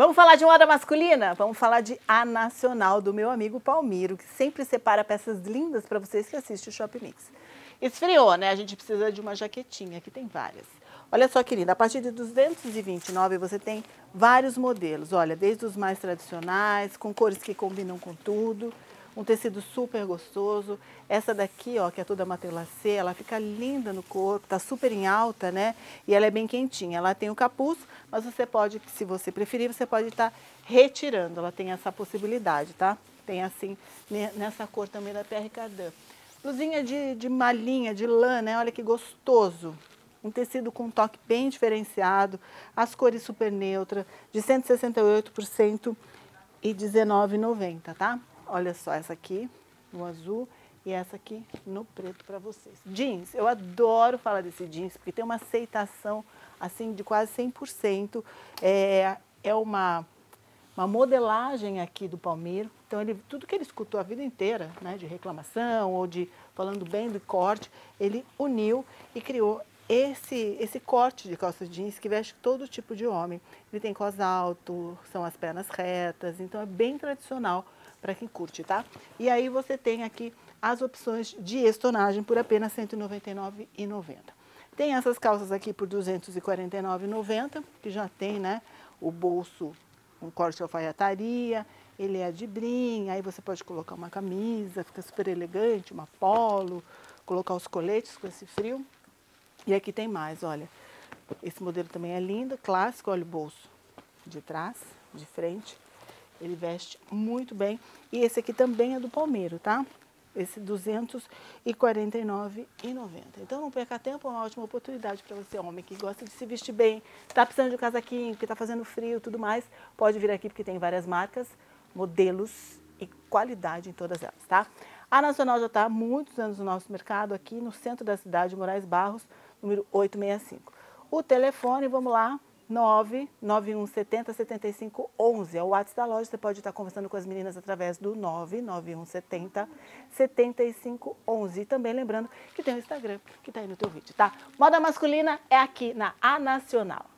Vamos falar de moda masculina? Vamos falar de A Nacional, do meu amigo Palmiro, que sempre separa peças lindas para vocês que assistem o Shopping Mix. Esfriou, né? A gente precisa de uma jaquetinha, aqui tem várias. Olha só que linda, a partir de 229 você tem vários modelos, olha, desde os mais tradicionais, com cores que combinam com tudo, um tecido super gostoso. Essa daqui, ó, que é toda matelacê, ela fica linda no corpo, tá super em alta, né? E ela é bem quentinha. Ela tem o capuz, mas você pode, se você preferir, você pode estar tá retirando. Ela tem essa possibilidade, tá? Tem assim, nessa cor também da Pierre Cardin. Blusinha de, de malhinha, de lã, né? Olha que gostoso. Um tecido com um toque bem diferenciado, as cores super neutras, de 168% e R$19,90, tá? Olha só essa aqui no azul e essa aqui no preto para vocês. Jeans, eu adoro falar desse jeans porque tem uma aceitação assim de quase 100%. É, é uma, uma modelagem aqui do Palmeiro. Então, ele, tudo que ele escutou a vida inteira, né, de reclamação ou de falando bem do corte, ele uniu e criou esse, esse corte de calça jeans que veste todo tipo de homem. Ele tem cos alto, são as pernas retas, então é bem tradicional para quem curte, tá? E aí você tem aqui as opções de estonagem por apenas R$ 199,90. Tem essas calças aqui por R$ 249,90, que já tem, né, o bolso, um corte alfaiataria, ele é de brim, aí você pode colocar uma camisa, fica super elegante, uma polo, colocar os coletes com esse frio. E aqui tem mais, olha, esse modelo também é lindo, clássico, olha o bolso de trás, de frente, ele veste muito bem. E esse aqui também é do Palmeiro, tá? Esse R$ 249,90. Então não perca tempo, é uma ótima oportunidade para você, homem que gosta de se vestir bem, está precisando de um casaquinho, que está fazendo frio tudo mais, pode vir aqui porque tem várias marcas, modelos e qualidade em todas elas, tá? A Nacional já está há muitos anos no nosso mercado, aqui no centro da cidade, Moraes Barros, número 865. O telefone, vamos lá, 99170 7511. É o WhatsApp da loja. Você pode estar conversando com as meninas através do 99170 7511. E também lembrando que tem o Instagram que está aí no teu vídeo, tá? Moda masculina é aqui na A Nacional.